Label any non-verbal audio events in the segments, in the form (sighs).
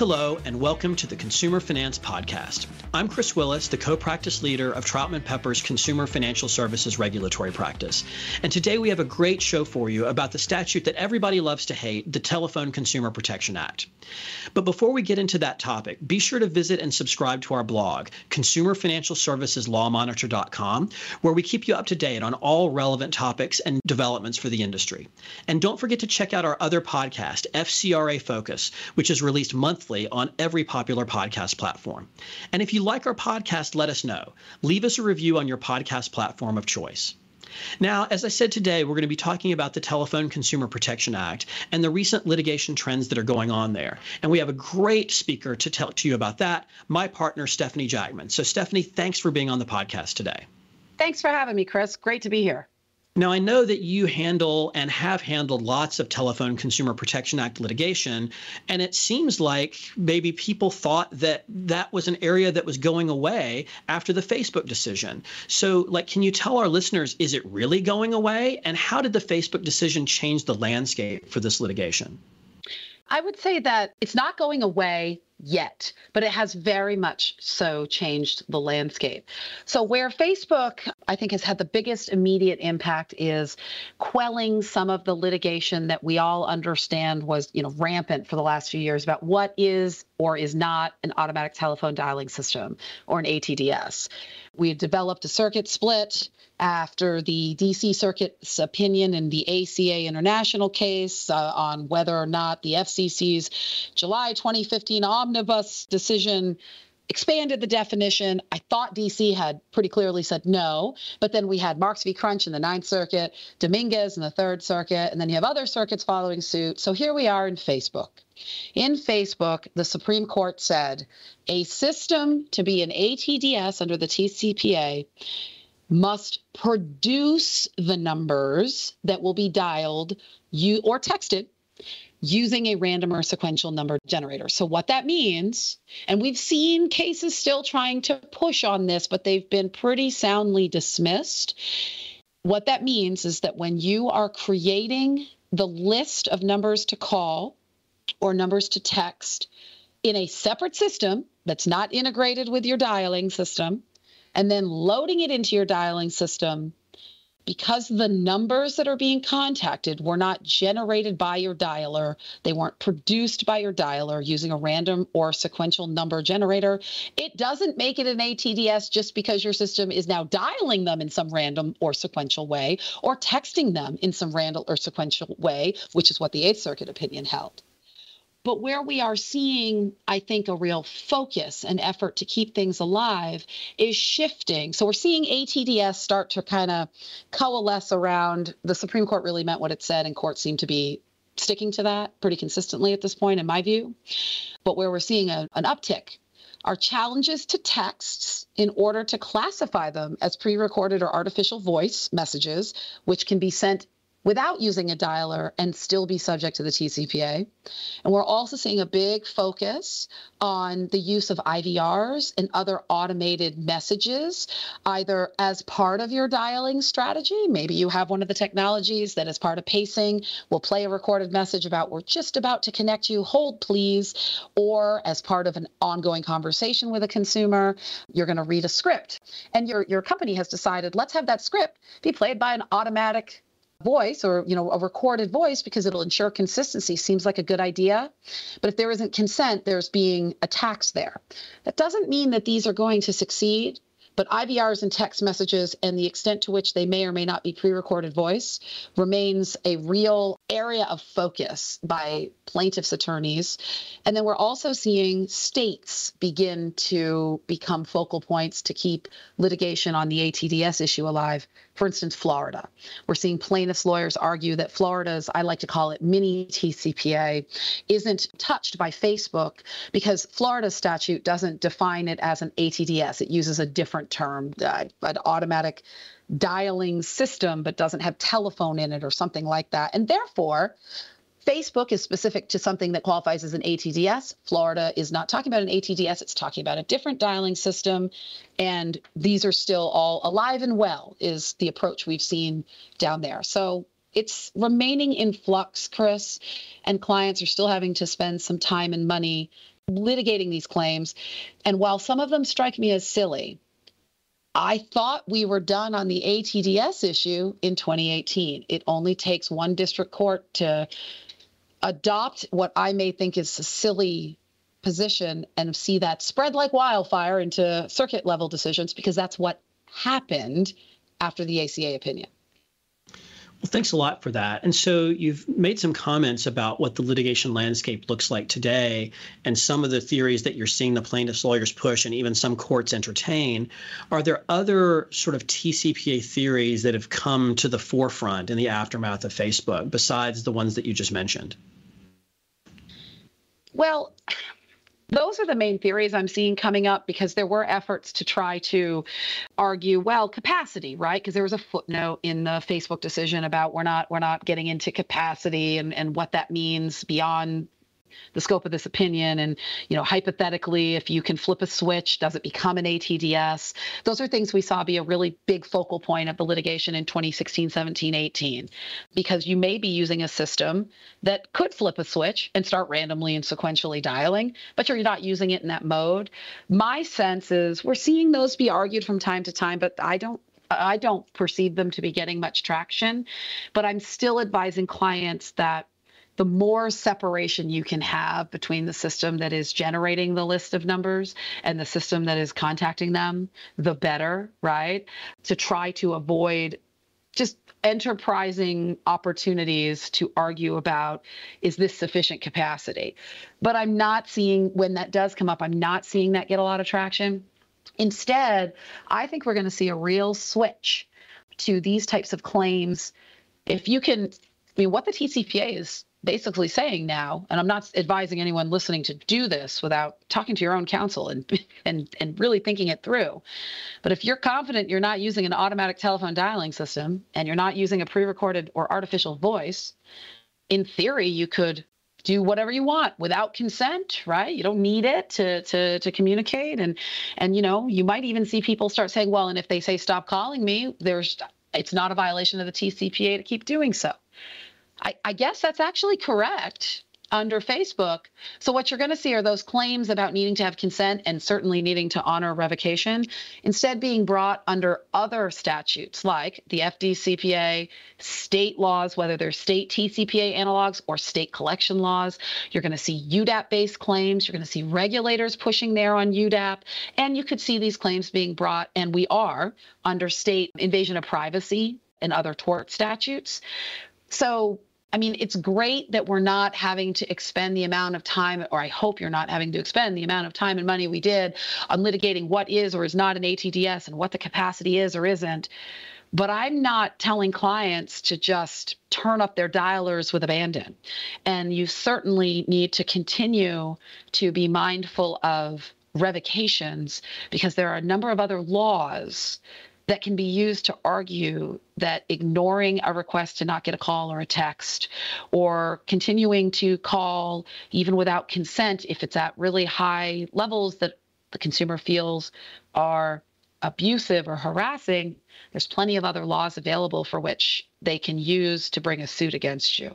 Hello, and welcome to the Consumer Finance Podcast. I'm Chris Willis, the co practice leader of Troutman Pepper's Consumer Financial Services Regulatory Practice. And today we have a great show for you about the statute that everybody loves to hate, the Telephone Consumer Protection Act. But before we get into that topic, be sure to visit and subscribe to our blog, consumerfinancialserviceslawmonitor.com, where we keep you up to date on all relevant topics and developments for the industry. And don't forget to check out our other podcast, FCRA Focus, which is released monthly monthly on every popular podcast platform. And if you like our podcast, let us know. Leave us a review on your podcast platform of choice. Now, as I said today, we're going to be talking about the Telephone Consumer Protection Act and the recent litigation trends that are going on there. And we have a great speaker to talk to you about that, my partner, Stefanie Jackman. So, Stefanie, thanks for being on the podcast today. Thanks for having me, Chris. Great to be here. Now, I know that you handle and have handled lots of Telephone Consumer Protection Act litigation, and it seems like maybe people thought that that was an area that was going away after the Facebook decision. So, like, can you tell our listeners, is it really going away? And how did the Facebook decision change the landscape for this litigation? I would say that it's not going away yet, but it has very much so changed the landscape. So, where Facebook, I think, has had the biggest immediate impact is quelling some of the litigation that we all understand was, you know, rampant for the last few years about what is or is not an automatic telephone dialing system or an ATDS. We developed a circuit split after the DC Circuit's opinion in the ACA International case uh, on whether or not the FCC's July 2015 omnibus decision expanded the definition. I thought DC had pretty clearly said no, but then we had Marks v. Crunch in the Ninth Circuit, Dominguez in the Third Circuit, and then you have other circuits following suit. So here we are in Facebook. In Facebook, the Supreme Court said a system to be an ATDS under the TCPA must produce the numbers that will be dialed you or texted using a random or sequential number generator. So what that means, and we've seen cases still trying to push on this, but they've been pretty soundly dismissed. What that means is that when you are creating the list of numbers to call or numbers to text in a separate system that's not integrated with your dialing system, and then loading it into your dialing system because the numbers that are being contacted were not generated by your dialer, they weren't produced by your dialer using a random or sequential number generator, it doesn't make it an ATDS just because your system is now dialing them in some random or sequential way or texting them in some random or sequential way, which is what the Eighth Circuit opinion held. But where we are seeing, I think, a real focus and effort to keep things alive is shifting. So we're seeing ATDS start to kind of coalesce around the Supreme Court really meant what it said, and courts seem to be sticking to that pretty consistently at this point, in my view. But where we're seeing a, an uptick are challenges to texts in order to classify them as pre recorded or artificial voice messages, which can be sent without using a dialer and still be subject to the TCPA. And we're also seeing a big focus on the use of IVRs and other automated messages, either as part of your dialing strategy. Maybe you have one of the technologies that, as part of pacing, will play a recorded message about, we're just about to connect you, hold please. Or as part of an ongoing conversation with a consumer, you're going to read a script. And your, your company has decided, let's have that script be played by an automatic voice or you know a recorded voice because it'll ensure consistency seems like a good idea. But if there isn't consent there's being a tax there. That doesn't mean that these are going to succeed but IVRs and text messages and the extent to which they may or may not be pre recorded voice remains a real area of focus by plaintiffs' attorneys. And then we're also seeing states begin to become focal points to keep litigation on the ATDS issue alive. For instance, Florida. We're seeing plaintiffs' lawyers argue that Florida's, I like to call it mini TCPA, isn't touched by Facebook because Florida's statute doesn't define it as an ATDS. It uses a different term, uh, an automatic dialing system, but doesn't have telephone in it or something like that. And therefore, Facebook is specific to something that qualifies as an ATDS. Florida is not talking about an ATDS, it's talking about a different dialing system. And these are still all alive and well, is the approach we've seen down there. So it's remaining in flux, Chris, and clients are still having to spend some time and money litigating these claims. And while some of them strike me as silly, I thought we were done on the ATDS issue in 2018. It only takes one district court to adopt what I may think is a silly position and see that spread like wildfire into circuit level decisions because that's what happened after the ACA opinion. Well, thanks a lot for that. And so you've made some comments about what the litigation landscape looks like today and some of the theories that you're seeing the plaintiffs' lawyers push and even some courts entertain. Are there other sort of TCPA theories that have come to the forefront in the aftermath of Facebook besides the ones that you just mentioned? Well, those are the main theories I'm seeing coming up because there were efforts to try to argue, well, capacity, right? Because there was a footnote in the Facebook decision about we're not we're not getting into capacity and, and what that means beyond the scope of this opinion. And you know hypothetically if you can flip a switch does it become an ATDS those are things we saw be a really big focal point of the litigation in 2016 17 18 because you may be using a system that could flip a switch and start randomly and sequentially dialing but you're not using it in that mode. My sense is we're seeing those be argued from time to time but I don't I don't perceive them to be getting much traction, but I'm still advising clients that the more separation you can have between the system that is generating the list of numbers and the system that is contacting them, the better, right? To try to avoid just enterprising opportunities to argue about is this sufficient capacity. But I'm not seeing, when that does come up, I'm not seeing that get a lot of traction. Instead, I think we're going to see a real switch to these types of claims. If you can, I mean, what the TCPA is basically saying now, and I'm not advising anyone listening to do this without talking to your own counsel and (laughs) and and really thinking it through. But if you're confident you're not using an automatic telephone dialing system and you're not using a pre-recorded or artificial voice, in theory you could do whatever you want without consent right you don't need it to to to communicate and and you know you might even see people start saying well and if they say stop calling me there's it's not a violation of the TCPA to keep doing so I, I guess that's actually correct under Facebook. So what you're going to see are those claims about needing to have consent and certainly needing to honor revocation instead being brought under other statutes like the FDCPA, state laws, whether they're state TCPA analogs or state collection laws. You're going to see UDAP based claims. You're going to see regulators pushing there on UDAP. And you could see these claims being brought, and we are under state invasion of privacy and other tort statutes. So I mean, it's great that we're not having to expend the amount of time, or I hope you're not having to expend the amount of time and money we did on litigating what is or is not an ATDS and what the capacity is or isn't. But I'm not telling clients to just turn up their dialers with abandon. And you certainly need to continue to be mindful of revocations because there are a number of other laws that can be used to argue that ignoring a request to not get a call or a text or continuing to call even without consent if it's at really high levels that the consumer feels are abusive or harassing, there's plenty of other laws available for which they can use to bring a suit against you.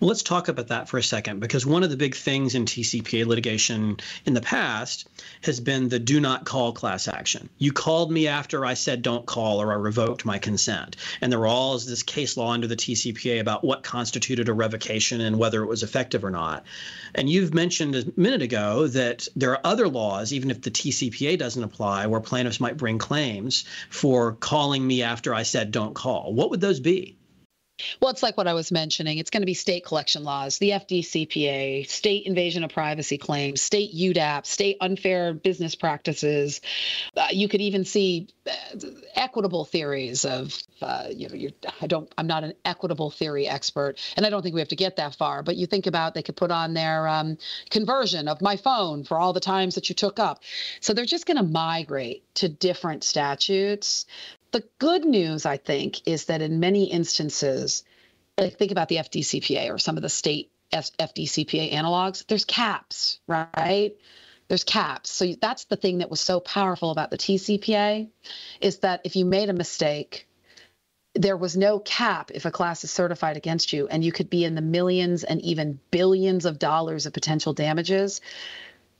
Well, let's talk about that for a second because one of the big things in TCPA litigation in the past has been the do not call class action. You called me after I said don't call or I revoked my consent. And there were all this case law under the TCPA about what constituted a revocation and whether it was effective or not. And you've mentioned a minute ago that there are other laws, even if the TCPA doesn't apply, where plaintiffs might bring claims for calling me after I said don't call. What would those be? Well, it's like what I was mentioning. It's going to be state collection laws, the FDCPA, state invasion of privacy claims, state UDAP, state unfair business practices. Uh, you could even see uh, equitable theories of, uh, you know, I don't, I'm not an equitable theory expert, and I don't think we have to get that far. But you think about they could put on their um, conversion of my phone for all the times that you took up. So they're just going to migrate to different statutes the good news, I think, is that in many instances, like think about the FDCPA or some of the state FDCPA analogs, there's caps, right? There's caps. So that's the thing that was so powerful about the TCPA is that if you made a mistake, there was no cap if a class is certified against you, and you could be in the millions and even billions of dollars of potential damages.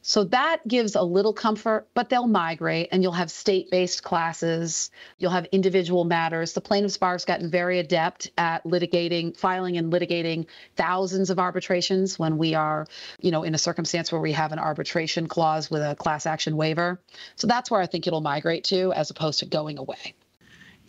So that gives a little comfort, but they'll migrate and you'll have state based classes. You'll have individual matters. The plaintiff's bar has gotten very adept at litigating, filing and litigating thousands of arbitrations when we are, you know, in a circumstance where we have an arbitration clause with a class action waiver. So that's where I think it'll migrate to as opposed to going away.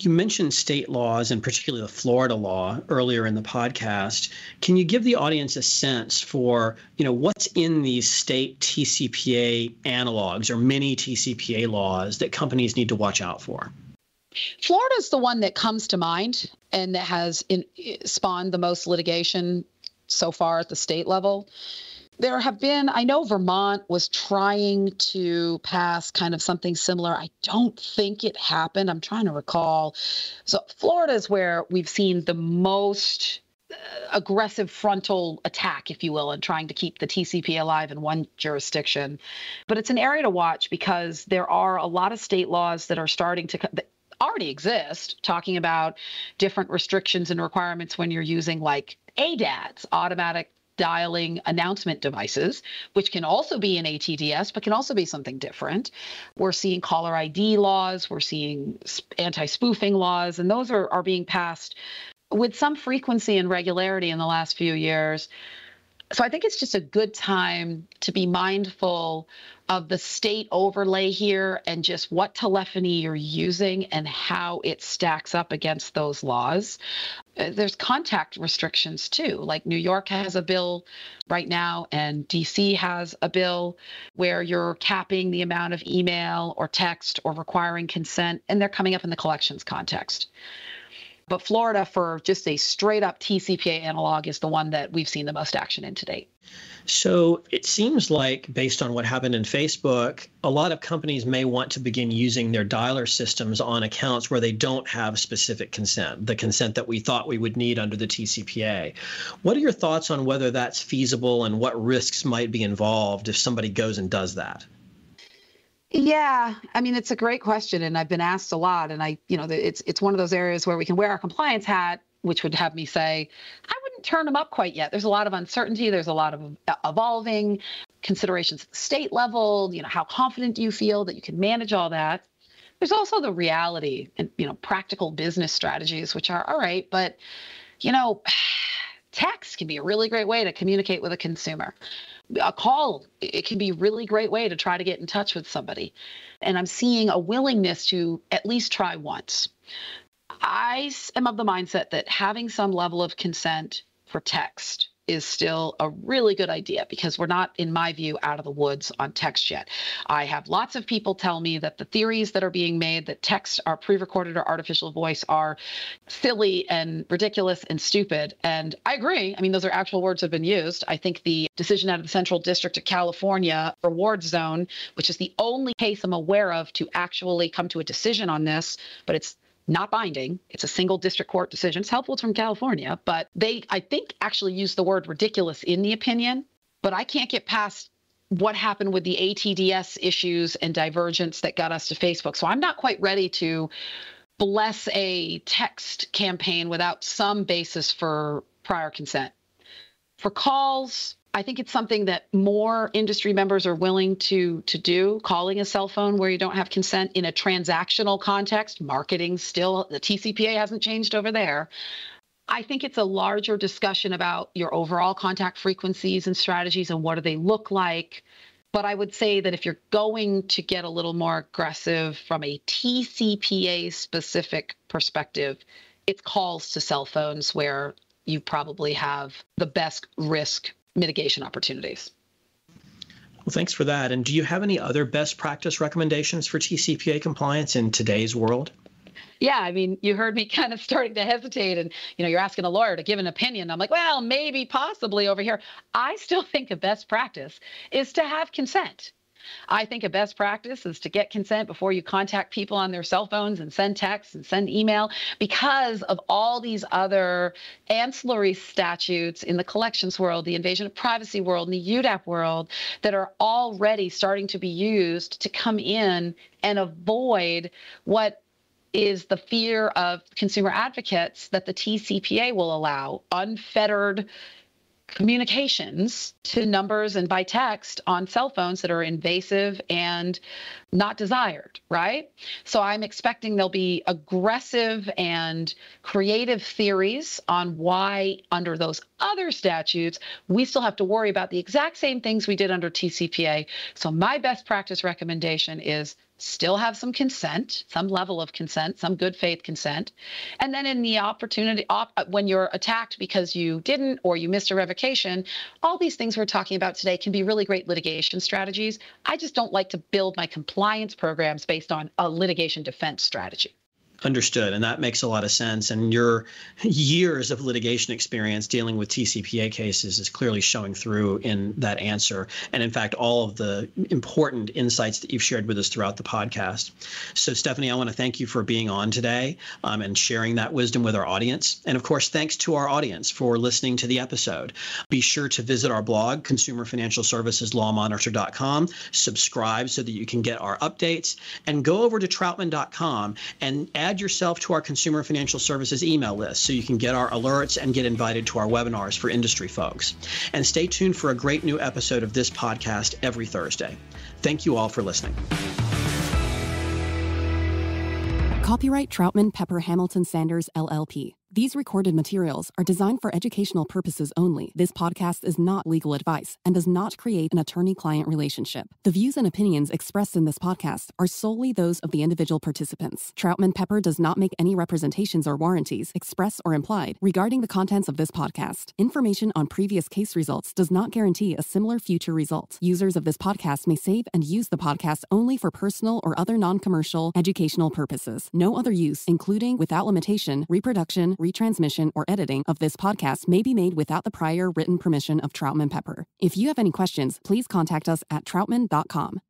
You mentioned state laws and particularly the Florida law earlier in the podcast. Can you give the audience a sense for, you know, what's in these state TCPA analogs or mini TCPA laws that companies need to watch out for? Florida is the one that comes to mind and that has in, spawned the most litigation so far at the state level there have been, I know Vermont was trying to pass kind of something similar. I don't think it happened. I'm trying to recall. So, Florida is where we've seen the most uh, aggressive frontal attack, if you will, in trying to keep the TCP alive in one jurisdiction. But it's an area to watch because there are a lot of state laws that are starting to. That already exist talking about different restrictions and requirements when you're using like ADADs, automatic dialing announcement devices, which can also be an ATDS, but can also be something different. We're seeing caller ID laws, we're seeing anti spoofing laws, and those are, are being passed with some frequency and regularity in the last few years so I think it's just a good time to be mindful of the state overlay here and just what telephony you're using and how it stacks up against those laws. Uh, there's contact restrictions too. Like New York has a bill right now, and DC has a bill where you're capping the amount of email or text or requiring consent, and they're coming up in the collections context. But Florida, for just a straight up TCPA analog, is the one that we've seen the most action in to date. So it seems like, based on what happened in Facebook, a lot of companies may want to begin using their dialer systems on accounts where they don't have specific consent, the consent that we thought we would need under the TCPA. What are your thoughts on whether that's feasible and what risks might be involved if somebody goes and does that? Yeah, I mean it's a great question, and I've been asked a lot, and I, you know, it's it's one of those areas where we can wear our compliance hat, which would have me say, I wouldn't turn them up quite yet. There's a lot of uncertainty. There's a lot of evolving considerations at the state level. You know, how confident do you feel that you can manage all that? There's also the reality and you know practical business strategies, which are all right, but you know, (sighs) text can be a really great way to communicate with a consumer a call. It can be a really great way to try to get in touch with somebody. And i'm seeing a willingness to at least try once. I am of the mindset that having some level of consent for text is still a really good idea because we're not, in my view, out of the woods on text yet. I have lots of people tell me that the theories that are being made that text are pre recorded or artificial voice are silly and ridiculous and stupid. And I agree. I mean, those are actual words that have been used. I think the decision out of the Central District of California reward zone, which is the only case I'm aware of to actually come to a decision on this, but it's not binding. It's a single district court decision. It's helpful. It's from California, but they, I think, actually use the word ridiculous in the opinion. But I can't get past what happened with the ATDS issues and divergence that got us to Facebook. So I'm not quite ready to bless a text campaign without some basis for prior consent. For calls, I think it's something that more industry members are willing to to do. Calling a cell phone where you don't have consent in a transactional context, marketing still the TCPA hasn't changed over there. I think it's a larger discussion about your overall contact frequencies and strategies and what do they look like. But I would say that if you're going to get a little more aggressive from a TCPA specific perspective, it's calls to cell phones where you probably have the best risk mitigation opportunities. Well, thanks for that. And do you have any other best practice recommendations for TCPA compliance in today's world? Yeah, I mean, you heard me (laughs) kind of starting to hesitate, and you know, you're asking a lawyer to give an opinion. I'm like, well, maybe, possibly over here. I still (laughs) think a best practice is to have consent. I think a best practice is to get consent before you contact people on their cell phones and send texts and send email because of all these other ancillary statutes in the collections world, the invasion of privacy world, and the UDAP world that are already starting to be used to come in and avoid what is the fear of consumer advocates that the TCPA will allow unfettered communications to numbers and by text on cell phones that are invasive and not desired, right? So I'm expecting there'll be aggressive and creative theories on why, under those other statutes, we still have to worry about the exact same things we did under TCPA. So my best practice recommendation is still have some consent, some level of consent, some good faith consent. And then in the opportunity, op, uh, when you're attacked because you didn't or you missed a revocation, all these things we're talking about today can be really great litigation strategies. I just don't like to build my compliance programs based on a litigation defense strategy. Understood. And that makes a lot of sense. And your years of litigation experience dealing with TCPA cases is clearly showing through in that answer. And in fact, all of the important insights that you've shared with us throughout the podcast. So, Stefanie, I want to thank you for being on today um, and sharing that wisdom with our audience. And of course, thanks to our audience for listening to the episode. Be sure to visit our blog, consumerfinancialserviceslawmonitor.com, subscribe so that you can get our updates, and go over to troutman.com and add add yourself to our Consumer Financial Services email list so you can get our alerts and get invited to our webinars for industry folks. And stay tuned for a great new episode of this podcast every Thursday. Thank you all for listening. Copyright Troutman Pepper Hamilton Sanders LLP. These recorded materials are designed for educational purposes only. This podcast is not legal advice and does not create an attorney client relationship. The views and opinions expressed in this podcast are solely those of the individual participants. Troutman Pepper does not make any representations or warranties, express or implied, regarding the contents of this podcast. Information on previous case results does not guarantee a similar future result. Users of this podcast may save and use the podcast only for personal or other non commercial educational purposes. No other use, including without limitation, reproduction, retransmission, or editing of this podcast may be made without the prior written permission of Troutman Pepper. If you have any questions, please contact us at troutman.com.